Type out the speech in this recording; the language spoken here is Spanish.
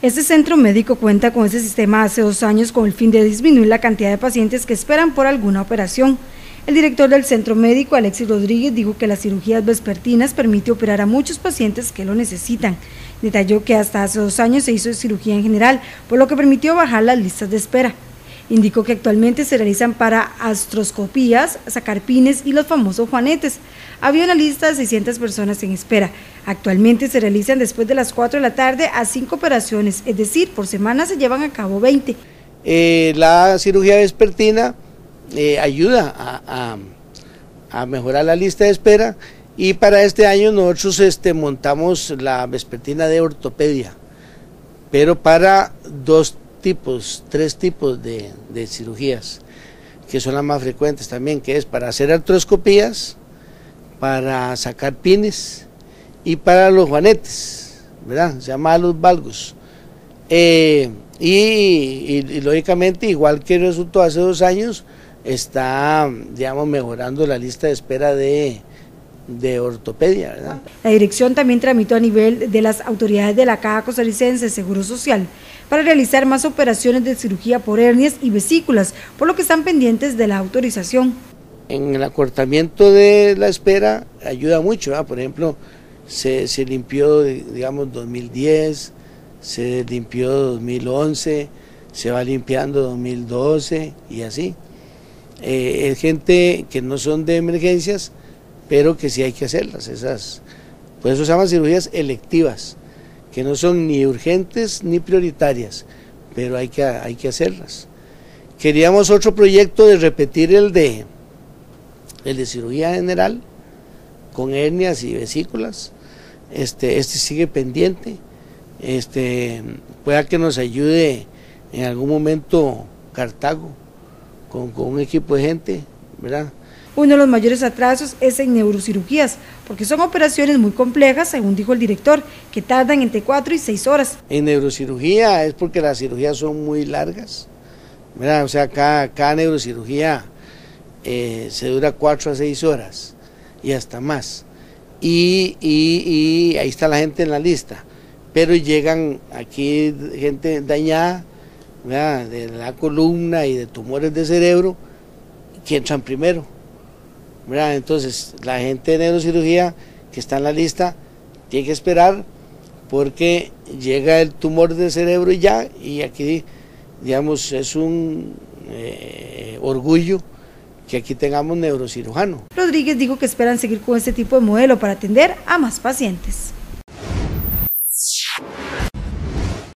Este centro médico cuenta con ese sistema hace dos años con el fin de disminuir la cantidad de pacientes que esperan por alguna operación. El director del centro médico, Alexis Rodríguez, dijo que las cirugías vespertinas permite operar a muchos pacientes que lo necesitan. Detalló que hasta hace dos años se hizo cirugía en general, por lo que permitió bajar las listas de espera. Indicó que actualmente se realizan para astroscopías, sacar pines y los famosos juanetes. Había una lista de 600 personas en espera. Actualmente se realizan después de las 4 de la tarde a 5 operaciones, es decir, por semana se llevan a cabo 20. Eh, la cirugía vespertina eh, ayuda a, a, mejorar la lista de espera y para este año nosotros este, montamos la vespertina de ortopedia, pero para dos tipos, tres tipos de, cirugías, que son las más frecuentes también, que es para hacer artroscopías, para sacar pines y para los juanetes, ¿verdad? Se llama los valgos. Eh, y, lógicamente, igual que resultó hace dos años, está, digamos, mejorando la lista de espera de, de ortopedia. ¿verdad? La dirección también tramitó a nivel de las autoridades de la Caja Costarricense de Seguro Social para realizar más operaciones de cirugía por hernias y vesículas, por lo que están pendientes de la autorización. En el acortamiento de la espera ayuda mucho, por ejemplo, se, se limpió, digamos, 2010, se limpió 2011, se va limpiando 2012 y así. Eh, es gente que no son de emergencias, pero que sí hay que hacerlas, esas, pues eso se llaman cirugías electivas, que no son ni urgentes ni prioritarias, pero hay que, hay que hacerlas. Queríamos otro proyecto de repetir el de, el de cirugía general, con hernias y vesículas, este, este sigue pendiente, este, pueda que nos ayude en algún momento Cartago, con, con un equipo de gente, ¿verdad? Uno de los mayores atrasos es en neurocirugías, porque son operaciones muy complejas, según dijo el director, que tardan entre 4 y 6 horas. En neurocirugía es porque las cirugías son muy largas, ¿verdad? o sea, cada, neurocirugía eh, se dura 4 a 6 horas y hasta más. Y, y, ahí está la gente en la lista, pero llegan aquí gente dañada ¿verdad? de la columna y de tumores de cerebro que entran primero. Entonces, la gente de neurocirugía que está en la lista tiene que esperar porque llega el tumor del cerebro y ya, y aquí, digamos, es un eh, orgullo que aquí tengamos neurocirujano. Rodríguez dijo que esperan seguir con este tipo de modelo para atender a más pacientes.